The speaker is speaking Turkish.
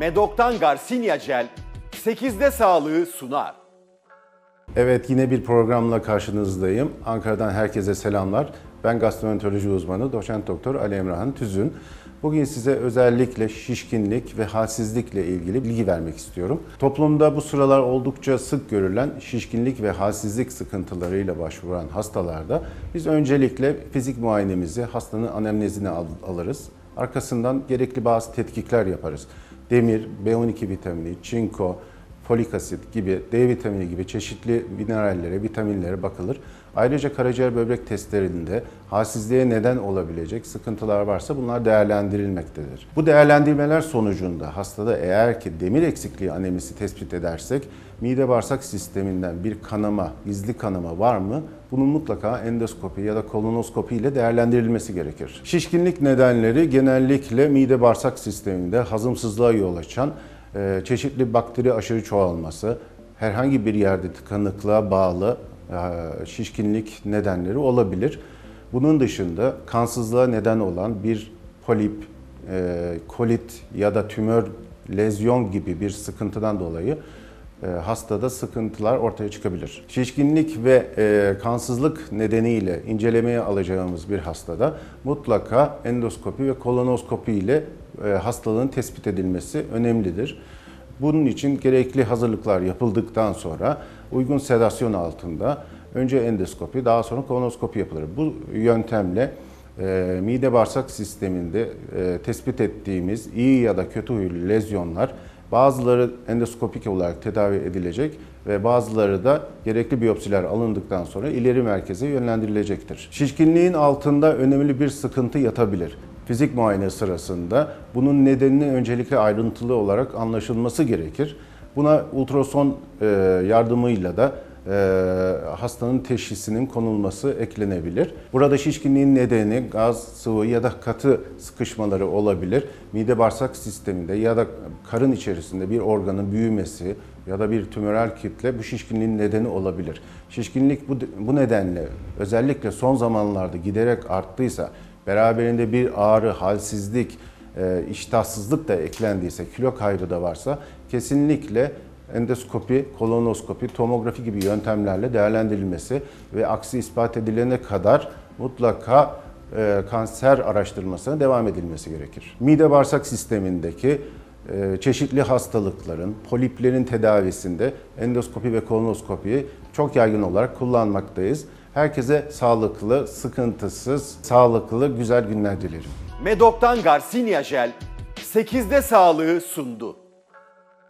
Medok'tan Garcinia Gel 8'de sağlığı sunar. Evet yine bir programla karşınızdayım. Ankara'dan herkese selamlar. Ben gastroenteroloji uzmanı doçent doktor Ali Emrahan Tüzün. Bugün size özellikle şişkinlik ve halsizlikle ilgili bilgi vermek istiyorum. Toplumda bu sıralar oldukça sık görülen şişkinlik ve halsizlik sıkıntılarıyla başvuran hastalarda biz öncelikle fizik muayenemizi, hastanın anemnezini al- alırız. Arkasından gerekli bazı tetkikler yaparız. Demir, B12 vitamini, çinko, folik asit gibi, D vitamini gibi çeşitli minerallere, vitaminlere bakılır. Ayrıca karaciğer böbrek testlerinde halsizliğe neden olabilecek sıkıntılar varsa bunlar değerlendirilmektedir. Bu değerlendirmeler sonucunda hastada eğer ki demir eksikliği anemisi tespit edersek mide bağırsak sisteminden bir kanama, gizli kanama var mı? Bunun mutlaka endoskopi ya da kolonoskopi ile değerlendirilmesi gerekir. Şişkinlik nedenleri genellikle mide bağırsak sisteminde hazımsızlığa yol açan çeşitli bakteri aşırı çoğalması, herhangi bir yerde tıkanıklığa bağlı e, şişkinlik nedenleri olabilir. Bunun dışında kansızlığa neden olan bir polip, e, kolit ya da tümör, lezyon gibi bir sıkıntıdan dolayı e, hastada sıkıntılar ortaya çıkabilir. Şişkinlik ve kansızlık nedeniyle incelemeye alacağımız bir hastada mutlaka endoskopi ve kolonoskopi ile hastalığın tespit edilmesi önemlidir. Bunun için gerekli hazırlıklar yapıldıktan sonra uygun sedasyon altında önce endoskopi daha sonra kolonoskopi yapılır. Bu yöntemle e, mide bağırsak sisteminde e, tespit ettiğimiz iyi ya da kötü huylu lezyonlar bazıları endoskopik olarak tedavi edilecek ve bazıları da gerekli biyopsiler alındıktan sonra ileri merkeze yönlendirilecektir. Şişkinliğin altında önemli bir sıkıntı yatabilir. Fizik muayene sırasında bunun nedenini öncelikle ayrıntılı olarak anlaşılması gerekir. Buna ultrason e, yardımıyla da e, hastanın teşhisinin konulması eklenebilir. Burada şişkinliğin nedeni gaz, sıvı ya da katı sıkışmaları olabilir. Mide bağırsak sisteminde ya da karın içerisinde bir organın büyümesi ya da bir tümörel kitle bu şişkinliğin nedeni olabilir. Şişkinlik bu, bu nedenle özellikle son zamanlarda giderek arttıysa, beraberinde bir ağrı, halsizlik, e, iştahsızlık da eklendiyse, kilo kaybı da varsa kesinlikle endoskopi, kolonoskopi, tomografi gibi yöntemlerle değerlendirilmesi ve aksi ispat edilene kadar mutlaka e, kanser araştırmasına devam edilmesi gerekir. Mide bağırsak sistemindeki e, çeşitli hastalıkların, poliplerin tedavisinde endoskopi ve kolonoskopiyi çok yaygın olarak kullanmaktayız. Herkese sağlıklı, sıkıntısız, sağlıklı, güzel günler dilerim. Medok'tan Garcinia Gel 8'de sağlığı sundu.